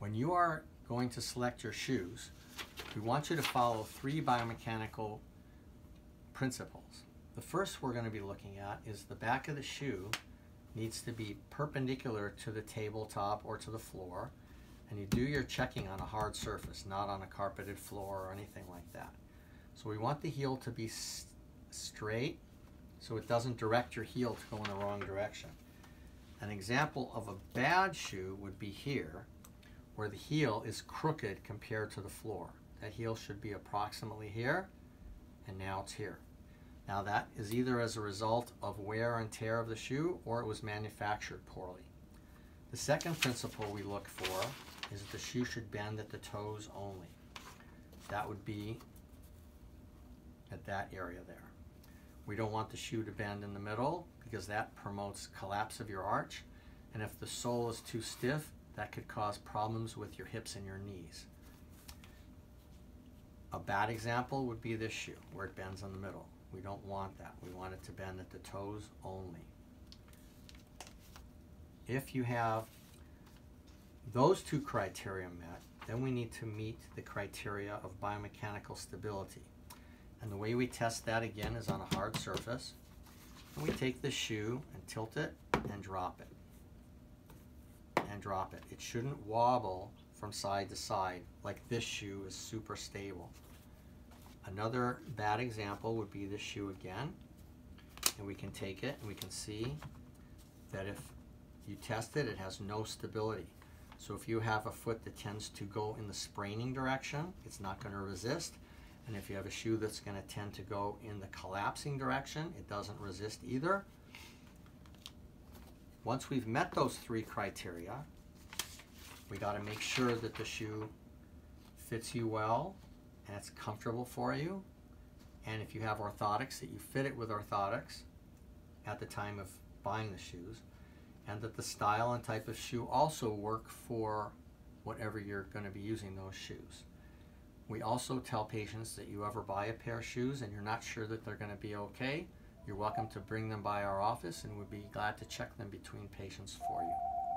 When you are going to select your shoes, we want you to follow three biomechanical principles. The first we're going to be looking at is the back of the shoe needs to be perpendicular to the tabletop or to the floor and you do your checking on a hard surface, not on a carpeted floor or anything like that. So we want the heel to be straight so it doesn't direct your heel to go in the wrong direction. An example of a bad shoe would be here where the heel is crooked compared to the floor. That heel should be approximately here and now it's here. Now that is either as a result of wear and tear of the shoe or it was manufactured poorly. The second principle we look for is that the shoe should bend at the toes only. That would be at that area there. We don't want the shoe to bend in the middle because that promotes collapse of your arch. And if the sole is too stiff, that could cause problems with your hips and your knees. A bad example would be this shoe where it bends in the middle. We don't want that. We want it to bend at the toes only. If you have those two criteria met, then we need to meet the criteria of biomechanical stability. And the way we test that again is on a hard surface. And we take the shoe and tilt it and drop it. And drop it. It shouldn't wobble from side to side like this shoe is super stable. Another bad example would be this shoe again. And we can take it and we can see that if you test it, it has no stability. So if you have a foot that tends to go in the spraining direction, it's not going to resist. And if you have a shoe that's going to tend to go in the collapsing direction, it doesn't resist either. Once we've met those three criteria, we got to make sure that the shoe fits you well and it's comfortable for you. And if you have orthotics, that you fit it with orthotics at the time of buying the shoes. And that the style and type of shoe also work for whatever you're going to be using those shoes. We also tell patients that you ever buy a pair of shoes and you're not sure that they're going to be okay, you're welcome to bring them by our office and we'd be glad to check them between patients for you.